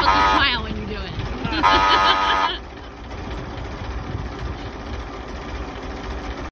supposed to smile when you do it.